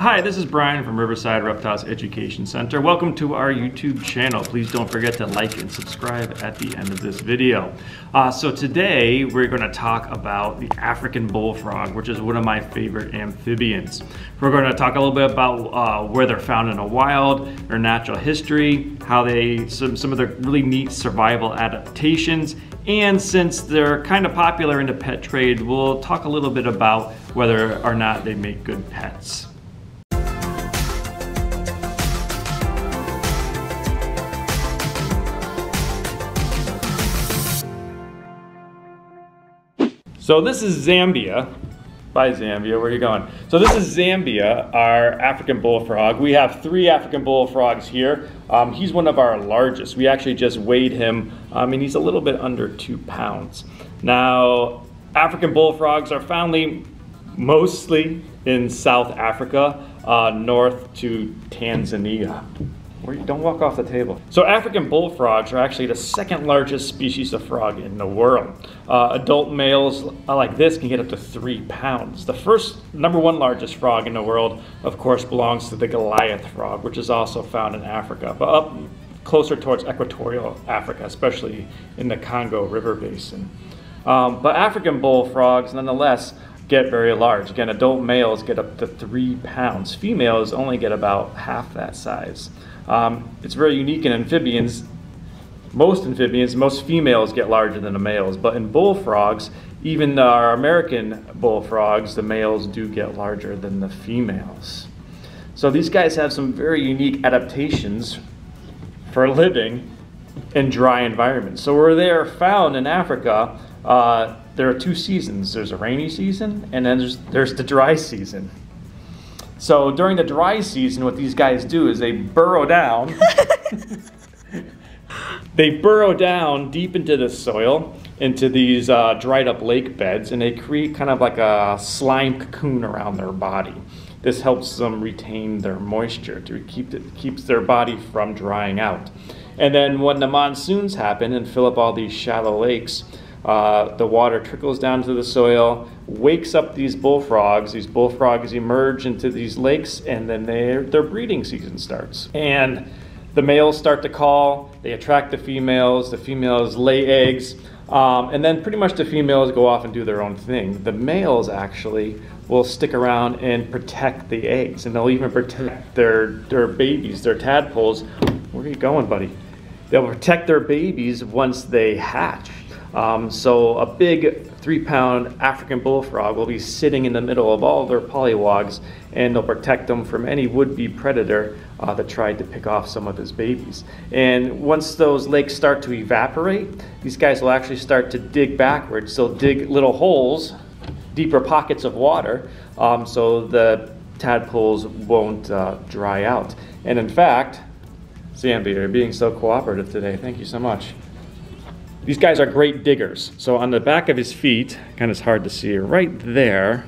Hi, this is Brian from Riverside Reptiles Education Center. Welcome to our YouTube channel. Please don't forget to like and subscribe at the end of this video. Uh, so today we're going to talk about the African bullfrog, which is one of my favorite amphibians. We're going to talk a little bit about uh, where they're found in the wild, their natural history, how they, some, some of their really neat survival adaptations, and since they're kind of popular in the pet trade, we'll talk a little bit about whether or not they make good pets. So this is Zambia. Bye Zambia, where are you going? So this is Zambia, our African bullfrog. We have three African bullfrogs here. Um, he's one of our largest. We actually just weighed him, I mean, he's a little bit under two pounds. Now, African bullfrogs are found mostly in South Africa, uh, north to Tanzania. Don't walk off the table. So African bullfrogs are actually the second largest species of frog in the world. Uh, adult males like this can get up to three pounds. The first, number one largest frog in the world, of course, belongs to the Goliath frog, which is also found in Africa, but up closer towards equatorial Africa, especially in the Congo River Basin. Um, but African bullfrogs, nonetheless, get very large. Again, adult males get up to three pounds. Females only get about half that size. Um, it's very unique in amphibians. Most amphibians, most females get larger than the males, but in bullfrogs, even our American bullfrogs, the males do get larger than the females. So these guys have some very unique adaptations for living in dry environments. So where they are found in Africa, uh, there are two seasons. There's a rainy season, and then there's, there's the dry season. So during the dry season, what these guys do is they burrow down. they burrow down deep into the soil, into these uh, dried up lake beds, and they create kind of like a slime cocoon around their body. This helps them retain their moisture to keep it keeps their body from drying out. And then when the monsoons happen and fill up all these shallow lakes, uh, the water trickles down to the soil, wakes up these bullfrogs. These bullfrogs emerge into these lakes, and then their their breeding season starts. And the males start to call. They attract the females. The females lay eggs, um, and then pretty much the females go off and do their own thing. The males actually will stick around and protect the eggs, and they'll even protect their their babies, their tadpoles. Where are you going, buddy? They'll protect their babies once they hatch. Um, so a big three pound African bullfrog will be sitting in the middle of all their polywogs and they'll protect them from any would-be predator uh, that tried to pick off some of his babies. And once those lakes start to evaporate, these guys will actually start to dig backwards. They'll dig little holes, deeper pockets of water, um, so the tadpoles won't uh, dry out. And in fact, Zambia, you're being so cooperative today. Thank you so much. These guys are great diggers. So on the back of his feet, kind of hard to see, right there,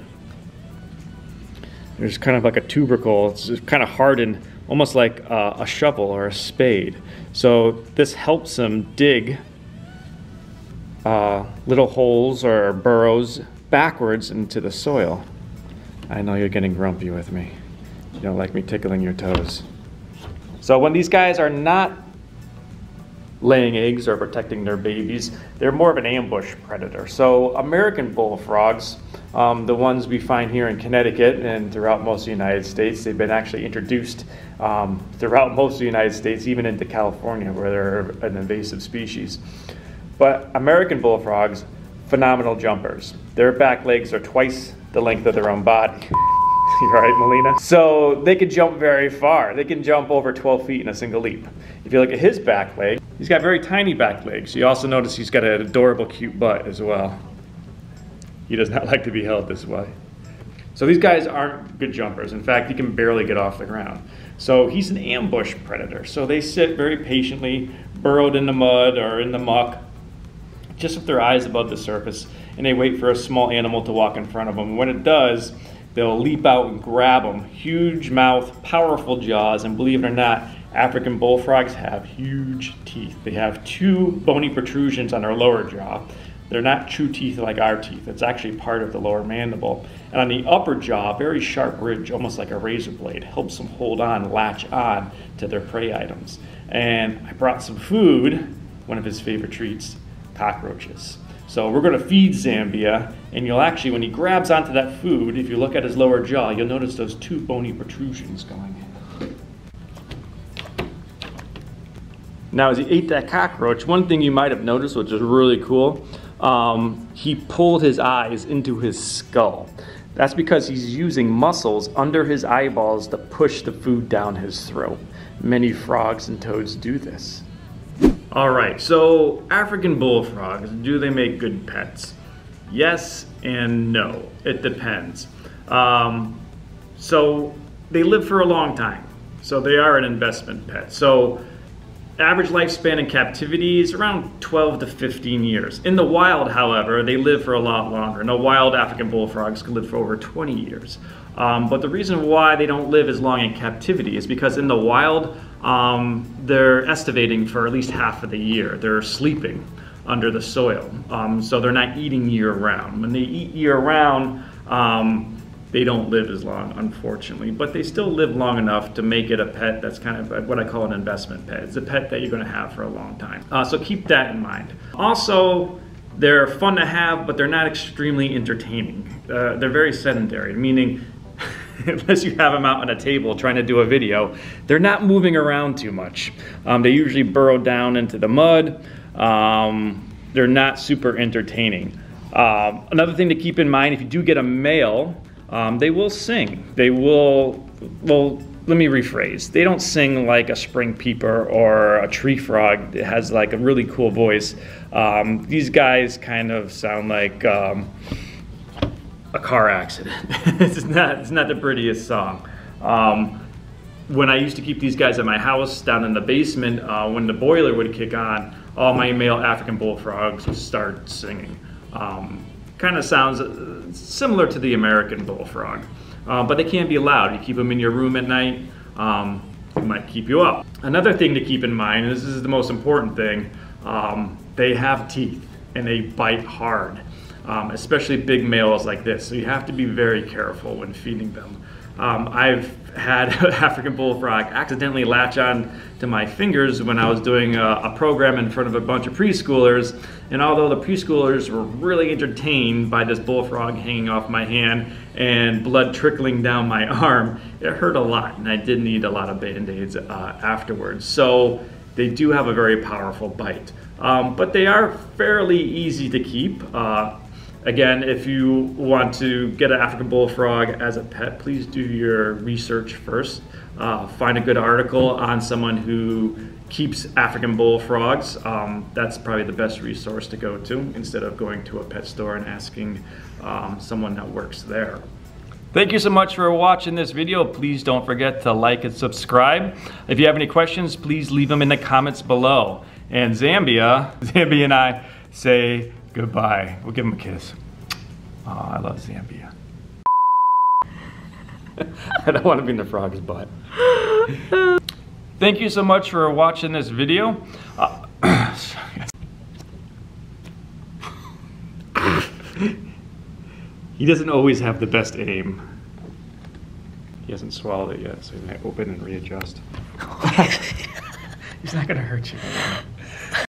there's kind of like a tubercle. It's kind of hardened, almost like a, a shovel or a spade. So this helps them dig uh, little holes or burrows backwards into the soil. I know you're getting grumpy with me. You don't like me tickling your toes. So when these guys are not laying eggs or protecting their babies. They're more of an ambush predator. So American bullfrogs, um, the ones we find here in Connecticut and throughout most of the United States, they've been actually introduced um, throughout most of the United States, even into California where they're an invasive species. But American bullfrogs, phenomenal jumpers. Their back legs are twice the length of their own body. You're right, Melina? So they can jump very far. They can jump over 12 feet in a single leap. If you look at his back leg, he's got very tiny back legs. You also notice he's got an adorable, cute butt as well. He does not like to be held this way. So these guys aren't good jumpers. In fact, he can barely get off the ground. So he's an ambush predator. So they sit very patiently, burrowed in the mud or in the muck, just with their eyes above the surface, and they wait for a small animal to walk in front of them. when it does, they'll leap out and grab them. Huge mouth, powerful jaws, and believe it or not, African bullfrogs have huge teeth. They have two bony protrusions on their lower jaw. They're not true teeth like our teeth. It's actually part of the lower mandible. And on the upper jaw, a very sharp ridge, almost like a razor blade, helps them hold on, latch on to their prey items. And I brought some food, one of his favorite treats, cockroaches. So we're going to feed Zambia, and you'll actually, when he grabs onto that food, if you look at his lower jaw, you'll notice those two bony protrusions going in. Now, as he ate that cockroach, one thing you might have noticed, which is really cool, um, he pulled his eyes into his skull. That's because he's using muscles under his eyeballs to push the food down his throat. Many frogs and toads do this. All right, so African bullfrogs, do they make good pets? Yes and no. It depends. Um, so they live for a long time. So they are an investment pet. So average lifespan in captivity is around 12 to 15 years. In the wild, however, they live for a lot longer. No wild African bullfrogs can live for over 20 years. Um, but the reason why they don't live as long in captivity is because in the wild, um, they're estivating for at least half of the year. They're sleeping under the soil. Um, so they're not eating year round. When they eat year round, um, they don't live as long, unfortunately, but they still live long enough to make it a pet that's kind of what I call an investment pet. It's a pet that you're going to have for a long time. Uh, so keep that in mind. Also, they're fun to have, but they're not extremely entertaining. Uh, they're very sedentary, meaning unless you have them out on a table trying to do a video, they're not moving around too much. Um, they usually burrow down into the mud. Um, they're not super entertaining. Um, another thing to keep in mind if you do get a male, um, they will sing. They will, well, let me rephrase. They don't sing like a spring peeper or a tree frog that has like a really cool voice. Um, these guys kind of sound like um, a car accident. it's not. It's not the prettiest song. Um, when I used to keep these guys at my house down in the basement, uh, when the boiler would kick on, all my male African bullfrogs would start singing. Um, kind of sounds uh, similar to the American bullfrog, uh, but they can be loud. You keep them in your room at night, um, it might keep you up. Another thing to keep in mind, and this is the most important thing, um, they have teeth and they bite hard, um, especially big males like this. So you have to be very careful when feeding them. Um, I've had African bullfrog accidentally latch on to my fingers when I was doing a, a, program in front of a bunch of preschoolers. And although the preschoolers were really entertained by this bullfrog hanging off my hand and blood trickling down my arm, it hurt a lot, and I did need a lot of band-aids uh, afterwards. So they do have a very powerful bite. Um, but they are fairly easy to keep. Uh, Again, if you want to get an African bullfrog as a pet, please do your research first. Uh, find a good article on someone who keeps African bullfrogs. Um, that's probably the best resource to go to instead of going to a pet store and asking um, someone that works there. Thank you so much for watching this video. Please don't forget to like and subscribe. If you have any questions, please leave them in the comments below. And Zambia, Zambia and I say Goodbye. We'll give him a kiss. Oh, I love Zambia. I don't want to be in the frog's butt. Thank you so much for watching this video. Uh, he doesn't always have the best aim. He hasn't swallowed it yet, so he might open and readjust. He's not gonna hurt you.